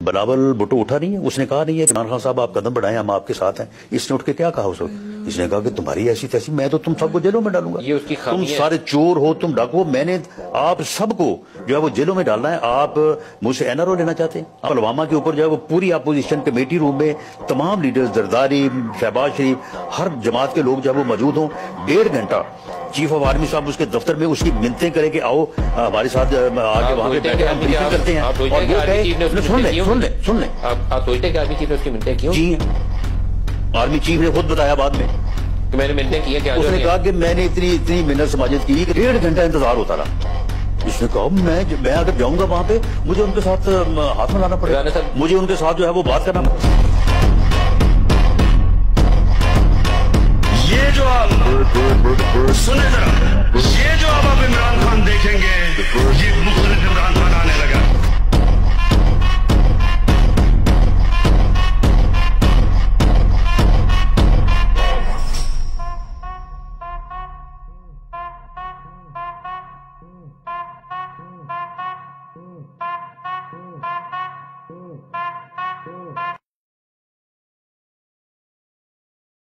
बनावल भुट्टो उठा नहीं है। उसने कहा नहीं है इमरान खान साहब आप कदम बढ़ाएँ हम आपके साथ हैं। इसने उठ के क्या कहा उस वक्त? इसने कहा कि तुम्हारी ऐसी तैसी मैं तो तुम सबको जेलों में डालूँगा। ये उसकी तुम सारे चोर हो तुम डाकू मैंने आप सबको जो है वो जेलों में डालना है। आप मुझसे एनआरओ लेना चाहते हैं? पुलवामा के ऊपर जो है वो पूरी अपोजिशन कमेटी रूम में तमाम लीडर्स जरदारी शहबाज शरीफ हर जमात के लोग जो है वो मौजूद हों। डेढ़ घंटा चीफ ऑफ़ आर्मी साहब उसके दफ्तर में उसकी मिनतें करें कि आओ हमारे साथ आके वहाँ पे बैठे हम आर्मी ब्रीफिंग करते हैं। और वो कहे चीफ ने सुन ले सुन ले सुन ले। आप सोचते हैं कि आर्मी चीफ ने उसकी मिनटें क्यों जी आर्मी चीफ ने खुद बताया बाद में। कि मैंने मिनटें की है क्या उसने कहा कि मैंने इतनी इतनी मिन्नत समाजत की कि डेढ़ घंटा इंतज़ार होता रहा। इसने कहा मैं मैं अगर जाऊँगा वहाँ पे मुझे उनके साथ हाथ मिलाना राना पड़ेगा मुझे उनके साथ जो है वो बात करना ये जो आप Mm.